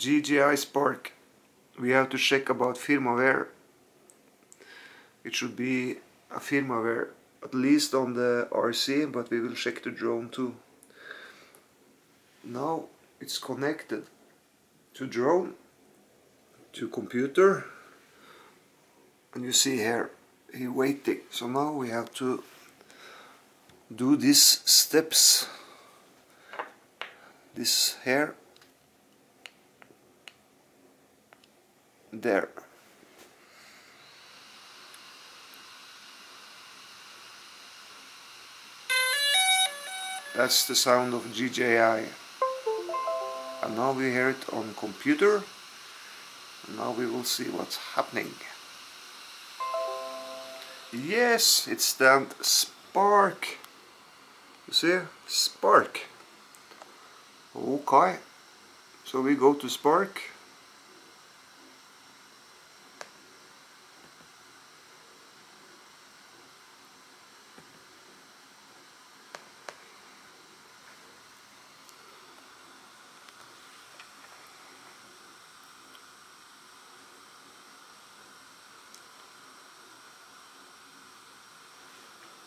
DJI Spark we have to check about firmware. It should be a firmware at least on the RC but we will check the drone too. Now it's connected to drone to computer and you see here he waiting. So now we have to do these steps. This here there. That's the sound of DJI and now we hear it on computer. Now we will see what's happening. Yes it's the spark. You see? Spark. Okay. So we go to spark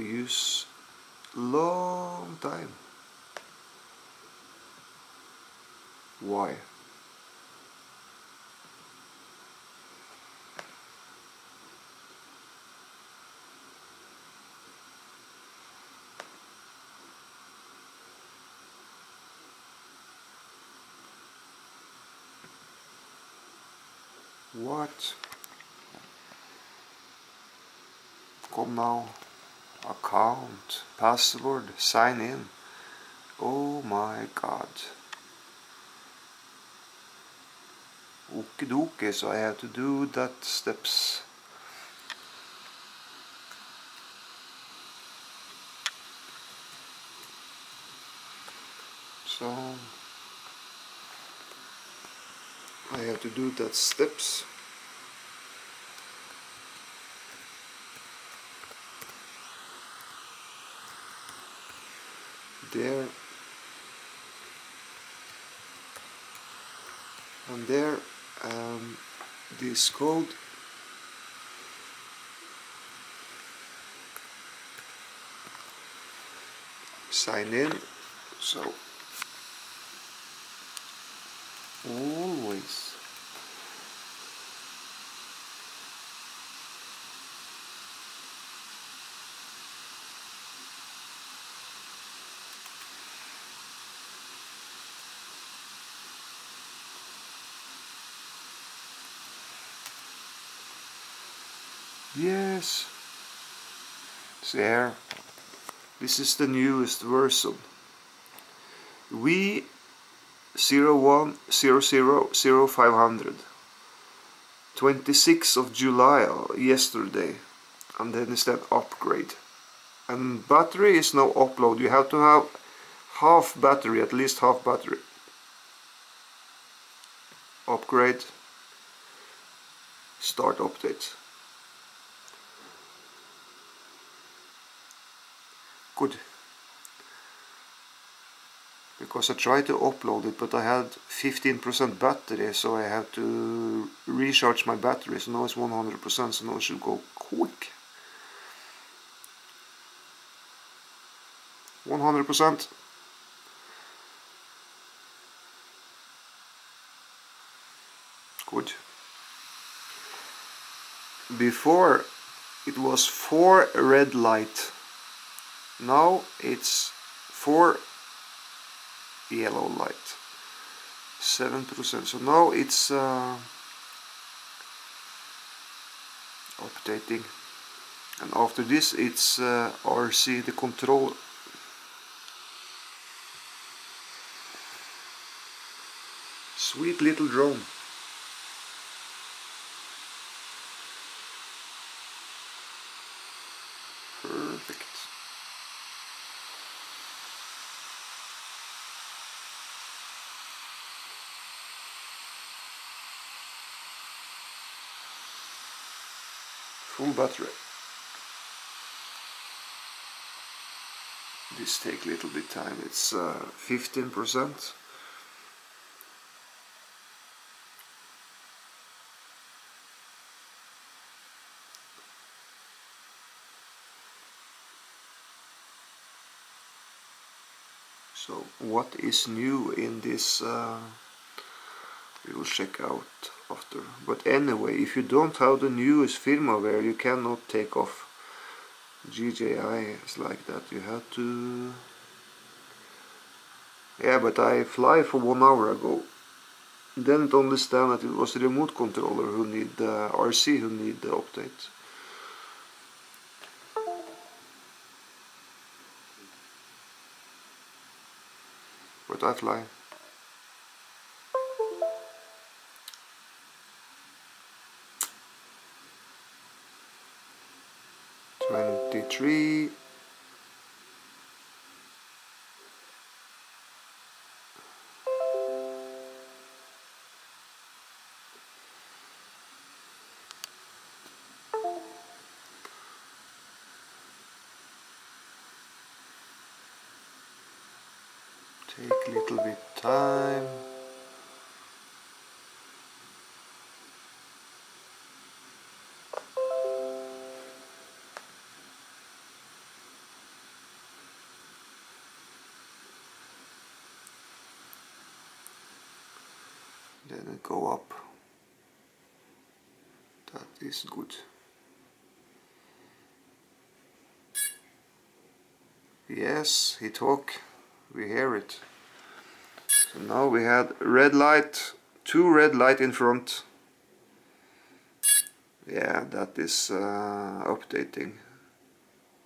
use long time. Why? What? Come now account. Password sign in. Oh my god. Okie so I have to do that steps. So I have to do that steps there. And there um, this code sign in. So always Yes. There. This is the newest version. We 01000500 26th of July yesterday and then is that upgrade and battery is no upload you have to have half battery at least half battery upgrade start update good. Because I tried to upload it but I had 15% battery so I had to recharge my battery. So now it's 100% so now it should go quick. 100% good. Before it was 4 red light now it's 4 yellow light 7% so now it's uh, updating. And after this it's uh, RC the control. Sweet little drone Full battery. This take a little bit time, it's uh, 15%. So what is new in this uh we will check out after. But anyway if you don't have the newest firmware you cannot take off. DJI is like that. You have to yeah but I fly for one hour ago. Didn't understand that it was the remote controller who need the RC who need the update. But I fly Take a little bit time. Then go up. That is good. Yes, he talk. We hear it. So now we had red light, two red light in front. Yeah, that is uh, updating.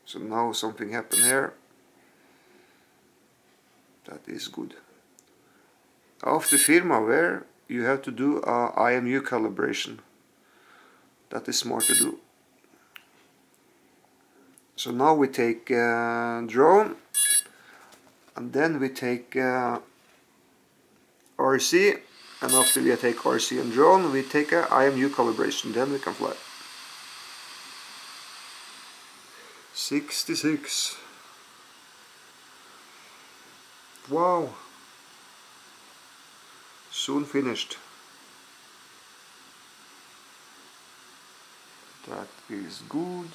So now something happened here. That is good. After firmware, you have to do a IMU calibration. That is smart to do. So now we take uh, drone and then we take uh, RC and after we take RC and drone we take a IMU calibration then we can fly 66 wow soon finished. That is good.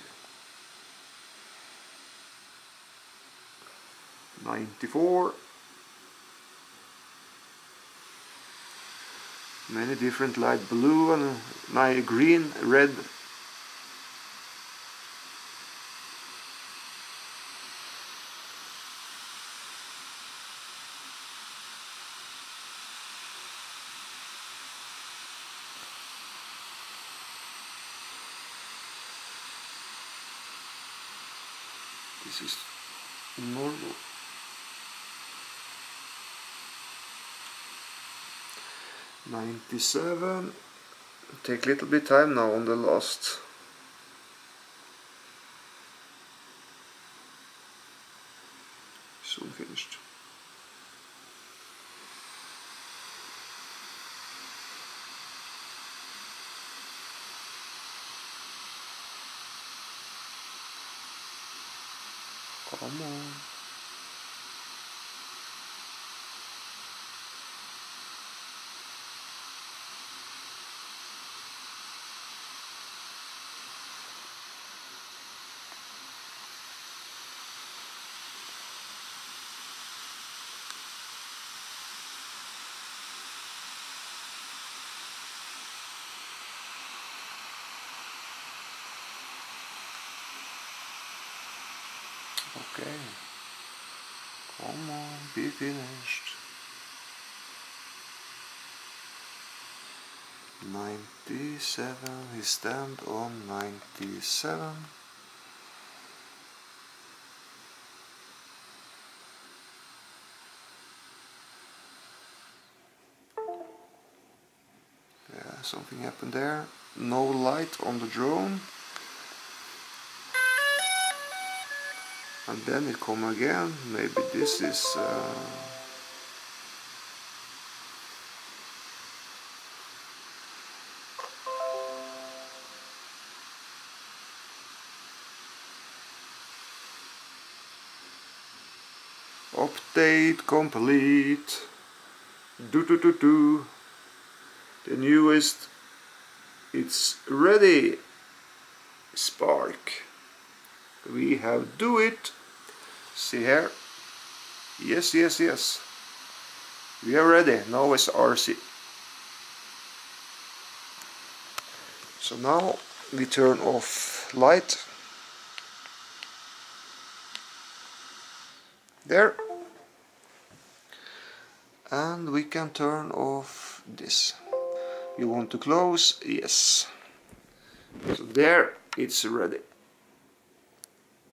94 many different light blue and uh, green red this is normal Ninety-seven. Take a little bit time now on the last. Soon finished. Come on. Okay. Come on, be finished. Ninety-seven. He stand on ninety-seven. Yeah, something happened there. No light on the drone. And then it come again. Maybe this is uh, update complete. Do do do do. The newest it's ready. Spark we have do it see here Yes, yes, yes. We are ready. Now it's RC. So now we turn off light. There. And we can turn off this. You want to close? Yes. So there it's ready.